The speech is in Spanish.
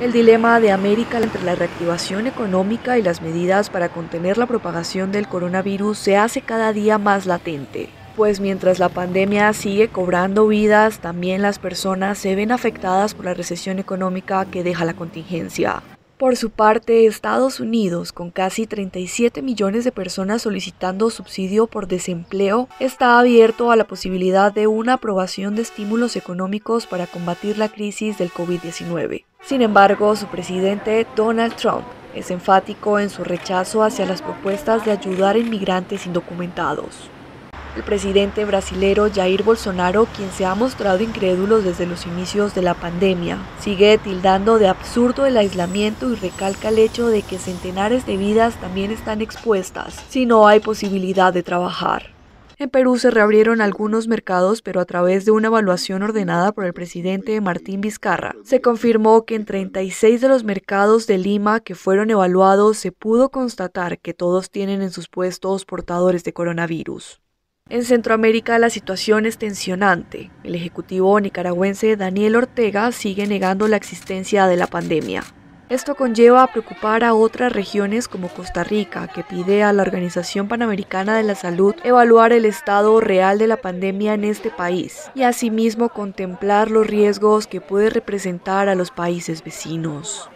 El dilema de América entre la reactivación económica y las medidas para contener la propagación del coronavirus se hace cada día más latente, pues mientras la pandemia sigue cobrando vidas, también las personas se ven afectadas por la recesión económica que deja la contingencia. Por su parte, Estados Unidos, con casi 37 millones de personas solicitando subsidio por desempleo, está abierto a la posibilidad de una aprobación de estímulos económicos para combatir la crisis del COVID-19. Sin embargo, su presidente Donald Trump es enfático en su rechazo hacia las propuestas de ayudar a inmigrantes indocumentados. El presidente brasilero Jair Bolsonaro, quien se ha mostrado incrédulo desde los inicios de la pandemia, sigue tildando de absurdo el aislamiento y recalca el hecho de que centenares de vidas también están expuestas si no hay posibilidad de trabajar. En Perú se reabrieron algunos mercados, pero a través de una evaluación ordenada por el presidente Martín Vizcarra, se confirmó que en 36 de los mercados de Lima que fueron evaluados se pudo constatar que todos tienen en sus puestos portadores de coronavirus. En Centroamérica la situación es tensionante. El ejecutivo nicaragüense Daniel Ortega sigue negando la existencia de la pandemia. Esto conlleva a preocupar a otras regiones como Costa Rica, que pide a la Organización Panamericana de la Salud evaluar el estado real de la pandemia en este país y asimismo contemplar los riesgos que puede representar a los países vecinos.